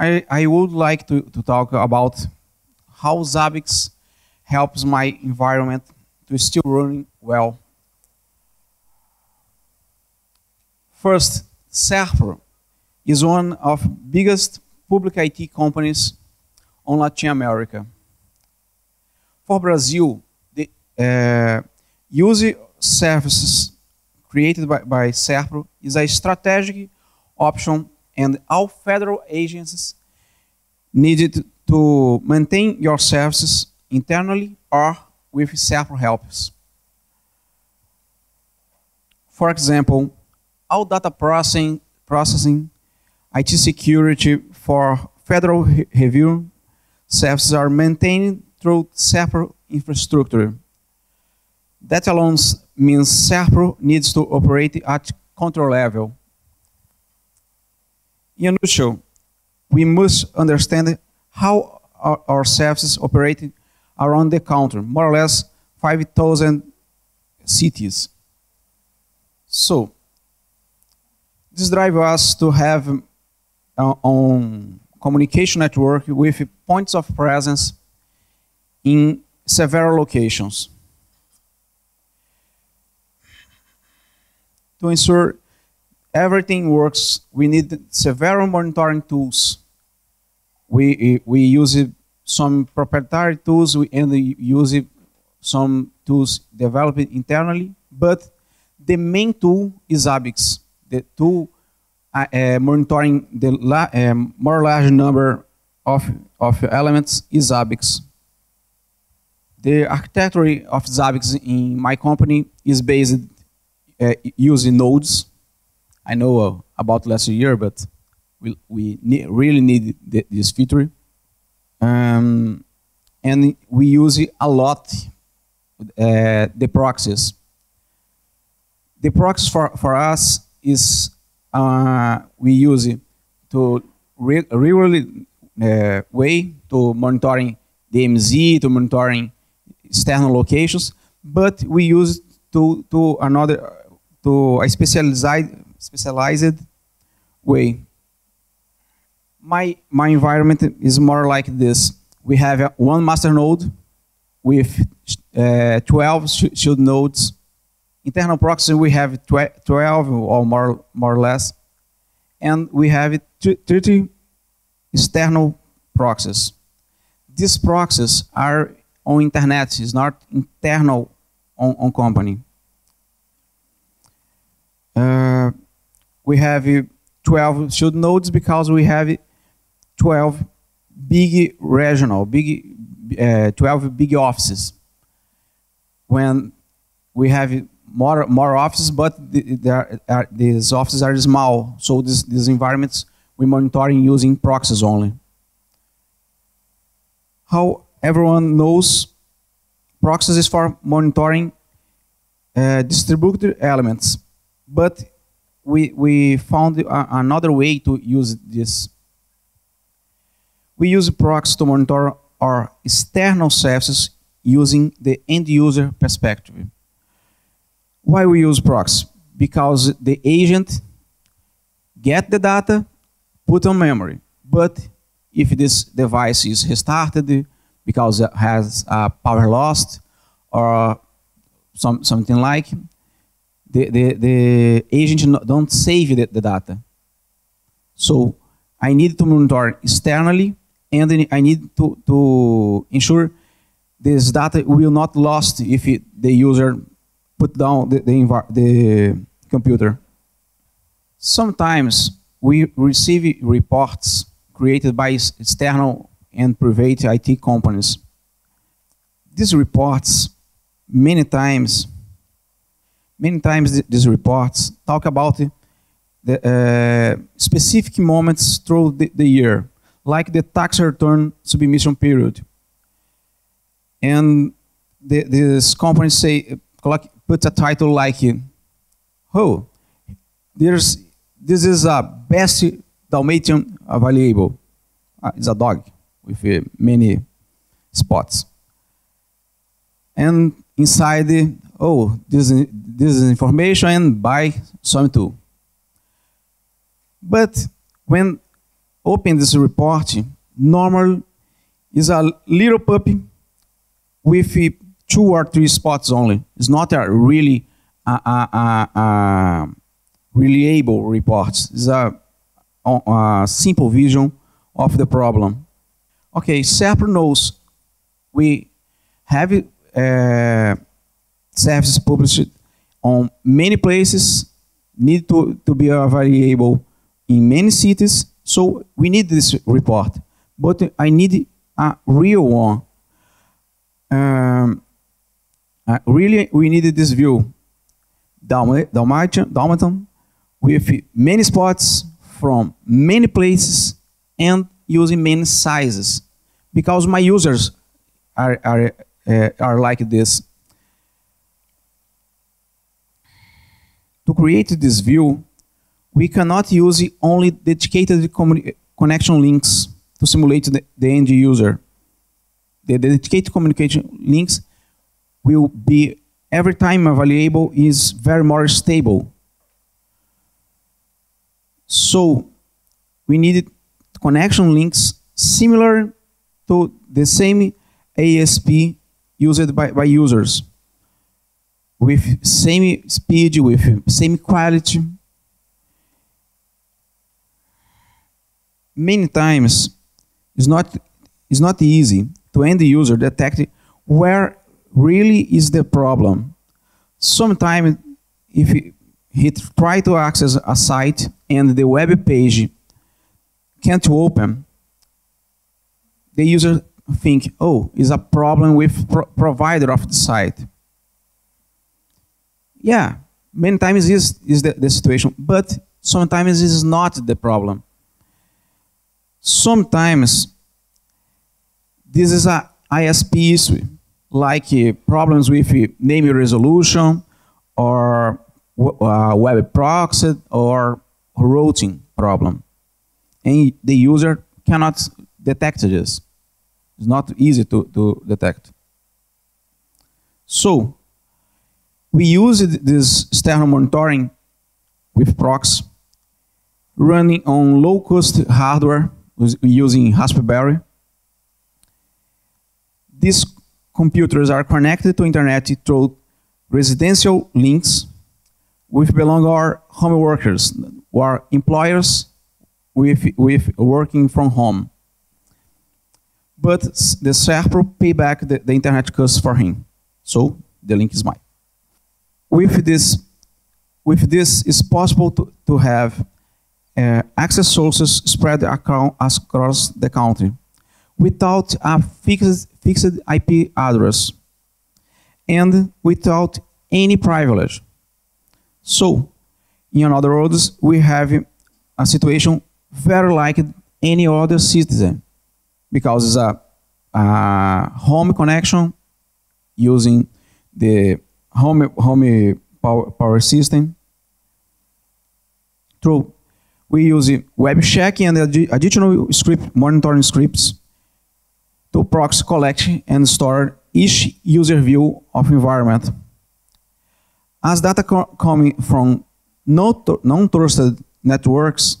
I, I would like to, to talk about how Zabbix helps my environment to still running well. First, Serpro is one of biggest public IT companies on Latin America. For Brazil, the uh, use services created by, by Serpro is a strategic option and all federal agencies needed to maintain your services internally or with Serpro helpers. For example, all data processing, processing IT security for federal review services are maintained through separate infrastructure. That alone means Serpro needs to operate at control level. In a nutshell, we must understand how our, our services operate around the country, more or less 5,000 cities. So, this drives us to have uh, on communication network with points of presence in several locations. To ensure everything works, we need several monitoring tools. We, we use some proprietary tools we and we use some tools developed internally, but the main tool is Zabbix, the tool uh, uh, monitoring the la uh, more large number of, of elements is Zabbix. The architecture of Zabbix in my company is based uh, using nodes. I know uh, about last year, but we, we ne really need the, this feature. Um, and we use it a lot, uh, the proxies. The proxies for, for us is uh, we use it to re really uh, way to monitoring the MZ, to monitoring external locations, but we use to to another to a specialized specialized way. My my environment is more like this. We have one master node with uh, 12 child nodes Internal proxy, we have 12 or more, more or less. And we have 30 external proxies. These proxies are on internet, it's not internal on, on company. Uh, we have 12 child nodes because we have 12 big regional, big, uh, 12 big offices. When we have more more offices, but the, these offices are small. So this, these environments we monitoring using proxies only. How everyone knows, proxies is for monitoring uh, distributed elements, but we we found another way to use this. We use proxies to monitor our external services using the end user perspective. Why we use proxy? Because the agent get the data, put on memory. But if this device is restarted because it has a power lost or some, something like, the, the, agent don't save the, the data. So I need to monitor externally and I need to, to ensure this data will not lost if it, the user put down the, the, the computer. Sometimes we receive reports created by external and private IT companies. These reports, many times, many times these reports talk about the uh, specific moments through the, the, year, like the tax return submission period. And the, these companies say, put a title like, oh, there's, this is a best Dalmatian available. Uh, it's a dog with uh, many spots. And inside, the, oh, this, this is information and buy some too. But when open this report, normal is a little puppy with two or three spots only. It's not a really reliable report. It's a, a, simple vision of the problem. Okay, SERPRO knows we have uh, services published on many places, need to, to be available in many cities, so we need this report. But I need a real one. Um, uh, really, we needed this view. Dalmatian, Dalmatian with many spots from many places and using many sizes because my users are, are, uh, are like this. To create this view, we cannot use only dedicated connection links to simulate the, the end user. The dedicated communication links will be every time available is very more stable. So we needed connection links similar to the same ISP used by, by users with same speed, with same quality. Many times it's not, it's not easy to end the user detect where really is the problem. Sometimes if he, try to access a site and the web page can't open, the user think, oh, is a problem with pro provider of the site. Yeah, many times is is the, the situation, but sometimes this is not the problem. Sometimes this is a ISP issue like uh, problems with uh, name resolution or uh, web proxy or routing problem. And the user cannot detect this. It's not easy to, to detect. So, we use this external monitoring with proxy running on low-cost hardware using Raspberry. These computers are connected to internet through residential links with belong our home workers who are employers with, with working from home. But the SERPRO pay back the, the internet cost for him. So the link is mine. With this, with this it's possible to, to have uh, access sources spread across the country without a fixed, fixed IP address and without any privilege. So, in other words, we have a situation very like any other citizen because it's a, a home connection using the home, home power, power system. True. We use web checking and additional script monitoring scripts to proxy collect and store each user view of environment. As data co coming from non-trusted networks,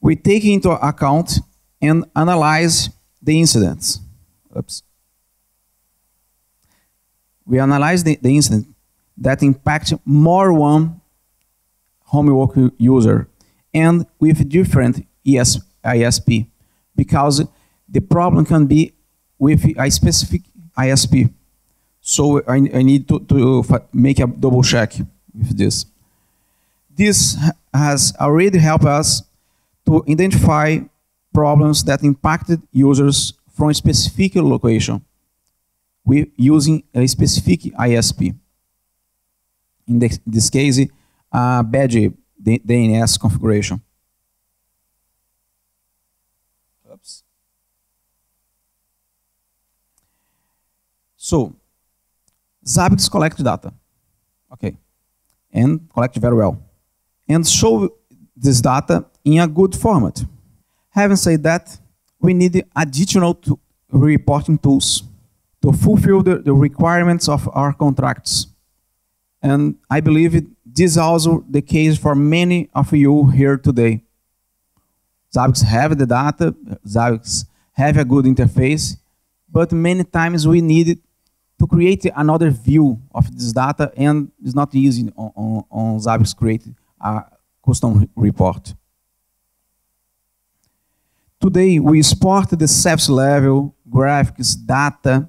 we take into account and analyze the incidents. Oops. We analyze the, the incident that impact more one homework user and with different ES, ISP because the problem can be with a specific ISP. So I, I need to, to make a double check with this. This has already helped us to identify problems that impacted users from a specific location using a specific ISP. In this case, a bad DNS configuration. So, Zabbix collect data. Okay. And collect very well. And show this data in a good format. Having said that, we need additional reporting tools to fulfill the, the requirements of our contracts. And I believe it, this is also the case for many of you here today. Zabbix have the data, Zabbix have a good interface, but many times we need to create another view of this data, and it's not easy on, on, on Zabbix create a custom report. Today, we export the service level, graphics, data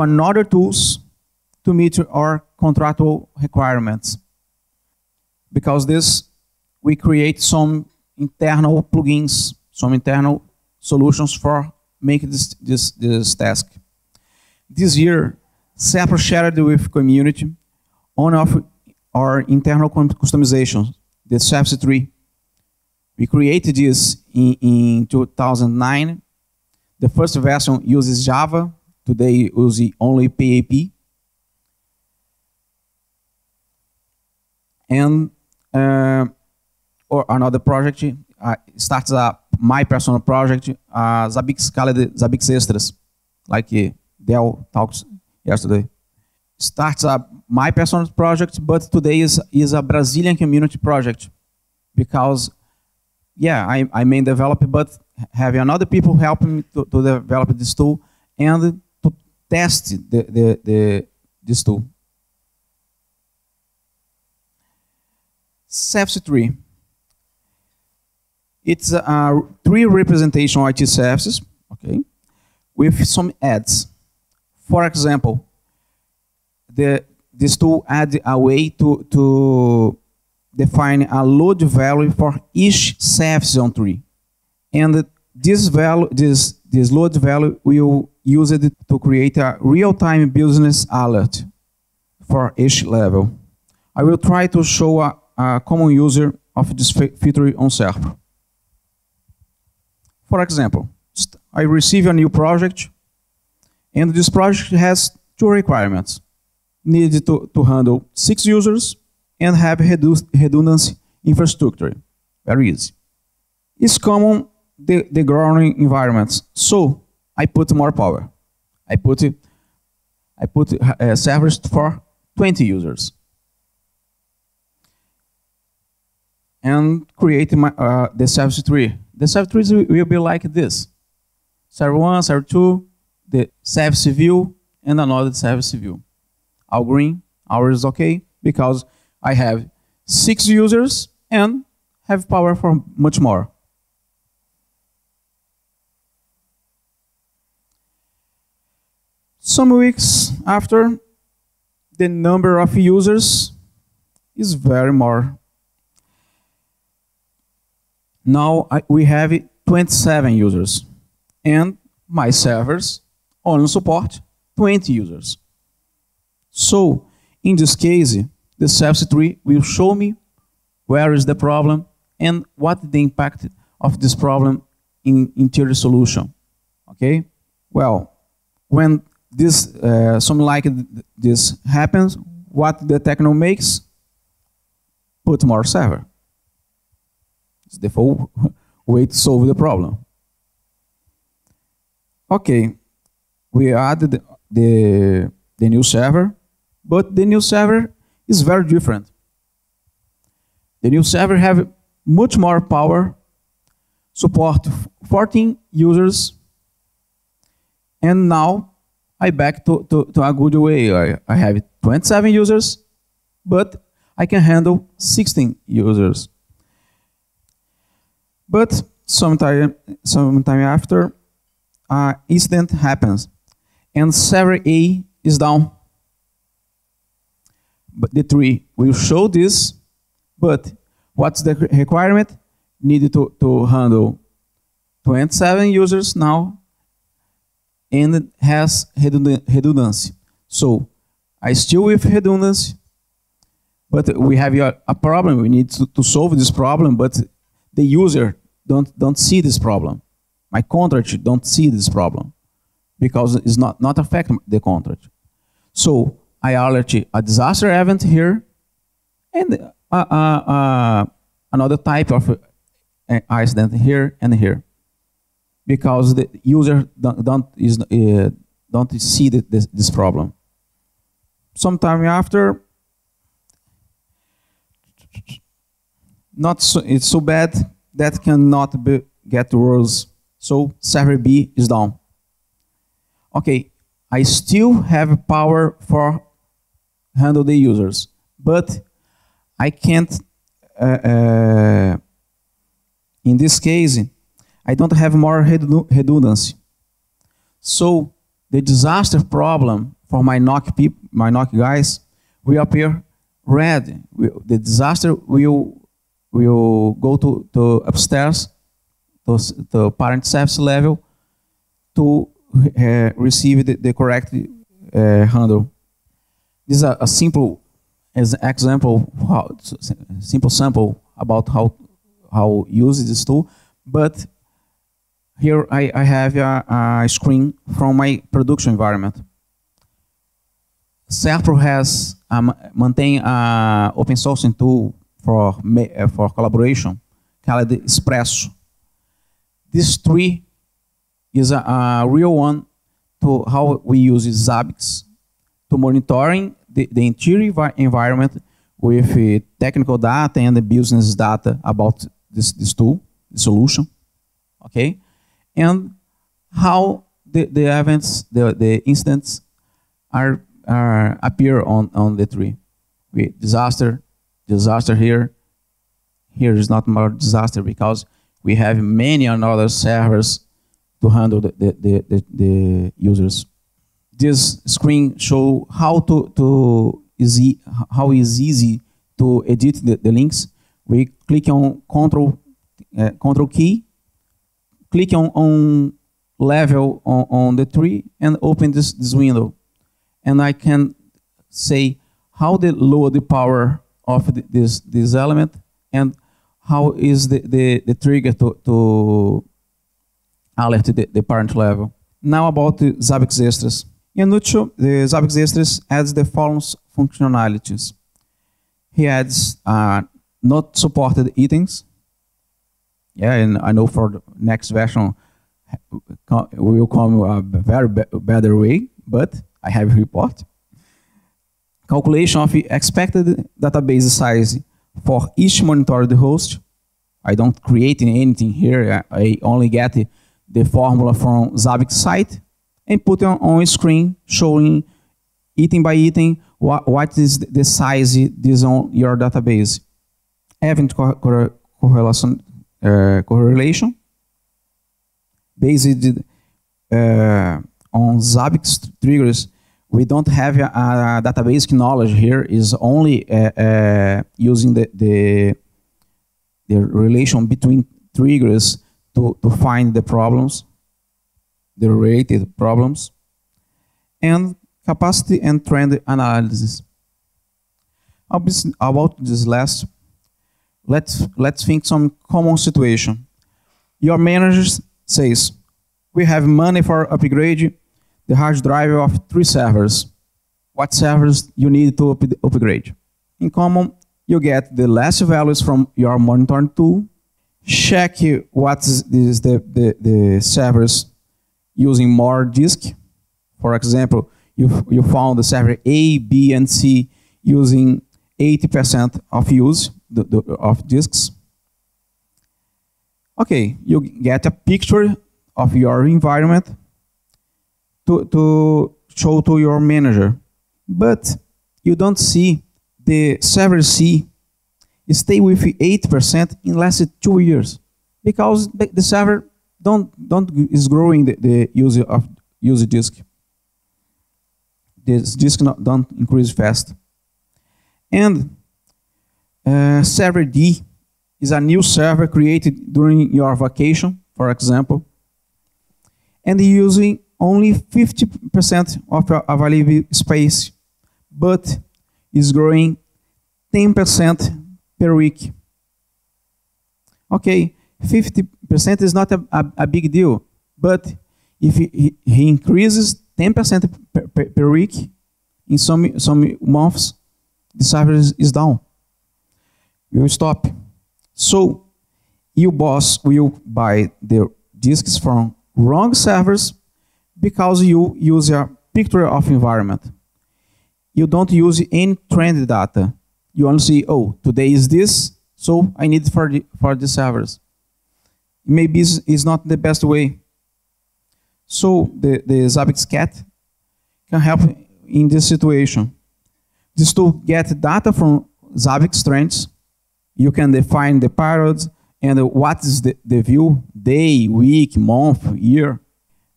another tools to meet our contractual requirements. Because this, we create some internal plugins, some internal solutions for making this, this, this task. This year, SERPRO shared with community one of our internal customizations, the SEPS 3. We created this in, in 2009. The first version uses Java. Today, uses only PHP. And uh, or another project uh, starts a my personal project, uh, Zabbix called Zabbix Extras, like uh, Dell talks yesterday. Starts a my personal project, but today is is a Brazilian community project because, yeah, I, I main developer, but having another people helping me to, to develop this tool and test the, the, the this tool. SEPS3. It's a three representation IT services, okay, with some ads. For example, the this tool add a way to, to define a load value for each service on tree. And this value, this, this load value will use it to create a real-time business alert for each level. I will try to show a, a common user of this feature on SERP. For example, I receive a new project, and this project has two requirements. Needed to, to handle six users and have reduced redundancy infrastructure. Very easy. It's common the, the growing environments. So I put more power. I put I put uh, servers for 20 users. And create my, uh, the service tree the service tree will be like this. Server 1, server 2, the service view, and another service view. All green, ours is okay, because I have six users and have power for much more. Some weeks after, the number of users is very more now I, we have 27 users. And my servers only support 20 users. So in this case, the service tree will show me where is the problem and what the impact of this problem in interior solution. Okay? Well, when this uh, something like this happens, what the techno makes? Put more server. It's the full way to solve the problem. Okay, we added the, the, the new server, but the new server is very different. The new server have much more power, support 14 users, and now I back to, to, to a good way. I, I have 27 users, but I can handle 16 users. But sometime, sometime after, uh, incident happens, and server A is down. But the tree will show this, but what's the requirement? Needed to, to handle 27 users now, and has redundancy. So I still with redundancy, but we have a, problem. We need to, to solve this problem, but the user don't, don't see this problem. My contract don't see this problem because it's not, not affect the contract. So I alert a disaster event here and uh, uh, uh, another type of accident here and here because the user don't, don't, is, uh, don't see the, this, this problem. Sometime after, not so, it's so bad that cannot be, get worse. So server B is down. Okay, I still have power for handle the users, but I can't. Uh, uh, in this case, I don't have more redundancy. So the disaster problem for my NOC people, my NOC guys, will appear red. The disaster will will go to, to upstairs to the parent service level to uh, receive the, the correct uh, handle. This is a, a simple as example, how, simple sample about how how use this tool, but here I, I have a, a, screen from my production environment. Serpro has um, maintain a open source tool for uh, for collaboration called Expresso. This tree is a, a, real one to how we use Zabbix to monitoring the, the interior environment with uh, technical data and the business data about this, this tool, the solution. Okay? And how the, the events, the, the incidents are, are appear on, on the tree. We, disaster, disaster here. Here is not more disaster because we have many another servers to handle the, the, the, the, the users. This screen show how to, to easy, how is easy to edit the, the links. We click on control, uh, control key click on, on level on, on the tree and open this, this window. And I can say how the lower the power of the, this, this element and how is the, the, the trigger to, to alert the, the parent level. Now about the Zabbix Extras. In nutshell, the Zabbix Extras adds the following functionalities. He adds uh, not supported items, yeah, and I know for the next version will come a very be better way, but I have a report. Calculation of expected database size for each monitored host. I don't create anything here. I only get the formula from Zabbix site and put it on, screen showing item by item what, what is the size is on your database. Event correlation uh, correlation based uh, on Zabbix triggers. We don't have a, a, database knowledge here. Is only uh, uh, using the, the the relation between triggers to to find the problems, the related problems, and capacity and trend analysis. About this last let's let's think some common situation. Your manager says, "We have money for upgrade the hard drive of three servers. What servers you need to up upgrade?" In common, you get the last values from your monitoring tool. Check what is the, the, the servers using more disk. For example, you, you found the server A, B, and C using 80% of use the, the, of disks. Okay, you get a picture of your environment to, to show to your manager. But you don't see the server C stay with 8% in less two years because the, server don't, don't is growing the, the use of use disk. This disk not, don't increase fast. And uh, server D is a new server created during your vacation, for example, and using only 50% of your available space, but is growing 10% per week. Okay, 50% is not a, a, a, big deal, but if he, he increases 10% per, per, per, week in some, some months, the server is, is down will stop. So your boss will buy the disks from wrong servers because you use a picture of environment. You don't use any trend data. You only see, oh, today is this, so I need for the, for the servers. maybe it's, not the best way. So the, the Zabbix cat can help in this situation. Just to get data from Zabbix trends, you can define the periods and what is the, the view, day, week, month, year.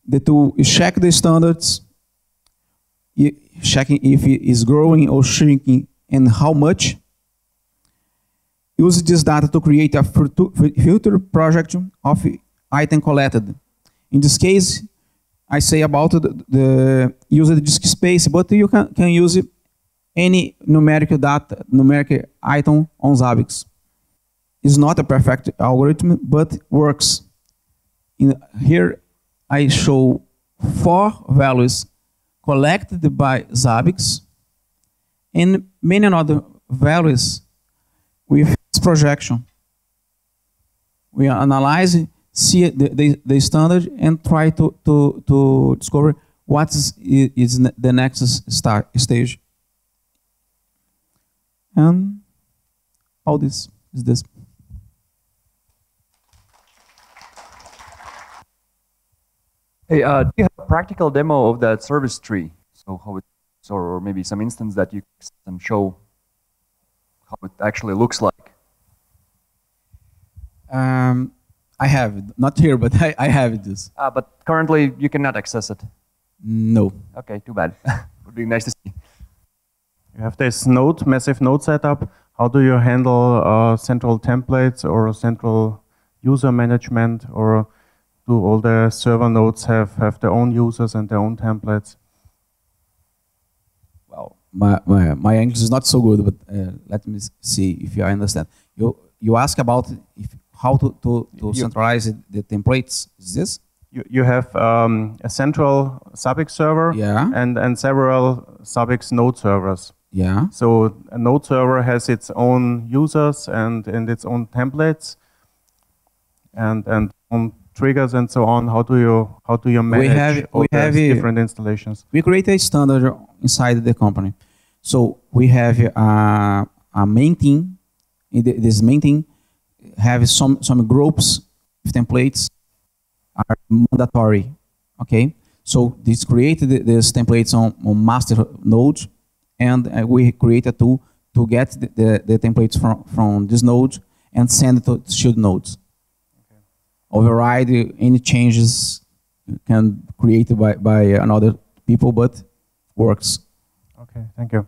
The tool check the standards, checking if it is growing or shrinking and how much. Use this data to create a filter projection of item collected. In this case, I say about the, the use the disk space, but you can, can use any numeric data, numeric item on Zabbix. It's not a perfect algorithm, but works. In, here, I show four values collected by Zabbix and many other values with projection. We analyze, see the, the, the standard, and try to, to, to discover what is, is the next start, stage. And all this is this. Hey, uh, do you have a practical demo of that service tree? So how it, or maybe some instance that you can show how it actually looks like. Um, I have it. Not here, but I, I have this. Uh, but currently you cannot access it. No. Okay, too bad. Would be nice to see. You have this node, massive node setup. How do you handle uh, central templates or central user management or do all the server nodes have, have their own users and their own templates? Well, my, my, my English is not so good, but uh, let me see if I understand. You, you ask about if, how to, to, to you, centralize the templates, is this? You, you have um, a central Zabbix server yeah. and, and several Zabbix node servers. Yeah. So a node server has its own users and, and its own templates and, and on triggers and so on? How do you how do you manage we have, all we have different installations? We create a standard inside the company. So we have a, a main team. This main team have some some groups of templates are mandatory. Okay, so this created these templates on, on master node, and uh, we create a tool to get the, the, the templates from from this node and send it to child nodes override any changes can created by, by another people, but works. Okay, thank you.